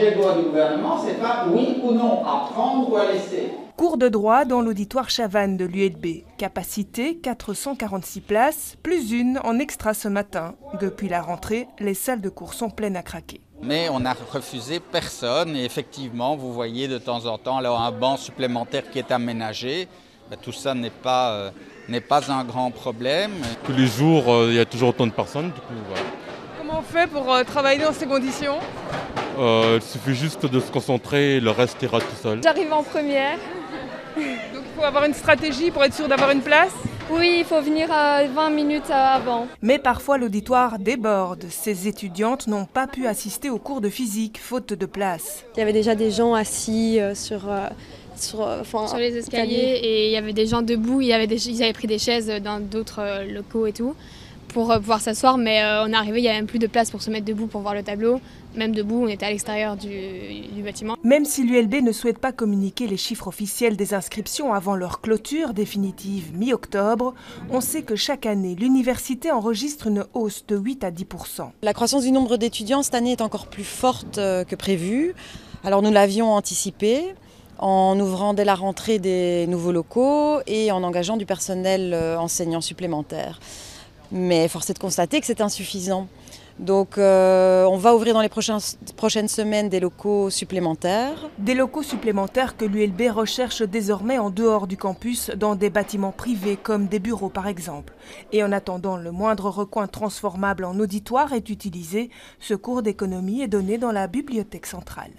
projet de loi du gouvernement, c'est pas oui ou non, à prendre ou à laisser. Cours de droit dans l'auditoire Chavannes de l'ULB. Capacité 446 places, plus une en extra ce matin. Depuis la rentrée, les salles de cours sont pleines à craquer. Mais on n'a refusé personne et effectivement, vous voyez de temps en temps là, un banc supplémentaire qui est aménagé. Ben, tout ça n'est pas, euh, n'est pas un grand problème. Tous les jours, euh, il y a toujours autant de personnes. Du coup, voilà. Comment on fait pour euh, travailler dans ces conditions? Euh, il suffit juste de se concentrer, le reste ira tout seul. J'arrive en première. Donc il faut avoir une stratégie pour être sûr d'avoir une place? Oui, il faut venir à 20 minutes avant. Mais parfois l'auditoire déborde. Ces étudiantes n'ont pas pu assister aux cours de physique, faute de place. Il y avait déjà des gens assis euh, sur, euh, sur, enfin, sur les escaliers et il y avait des gens debout, il y avait des, ils avaient pris des chaises dans d'autres locaux et tout pour euh, pouvoir s'asseoir, mais euh, on est arrivé, il n'y avait même plus de place pour se mettre debout pour voir le tableau. Même debout, on était à l'extérieur du, du bâtiment. Même si l'ULB ne souhaite pas communiquer les chiffres officiels des inscriptions avant leur clôture définitive mi-octobre, on sait que chaque année, l'université enregistre une hausse de 8 à 10% La croissance du nombre d'étudiants cette année est encore plus forte euh, que prévu. Alors nous l'avions anticipé en ouvrant dès la rentrée des nouveaux locaux et en engageant du personnel enseignant supplémentaire. Mais force est de constater que c'est insuffisant. Donc euh, on va ouvrir dans les prochains- prochaines semaines des locaux supplémentaires. Des locaux supplémentaires que l'ULB recherche désormais en dehors du campus, dans des bâtiments privés comme des bureaux par exemple. Et en attendant, le moindre recoin transformable en auditoire est utilisé. Ce cours d'économie est donné dans la bibliothèque centrale.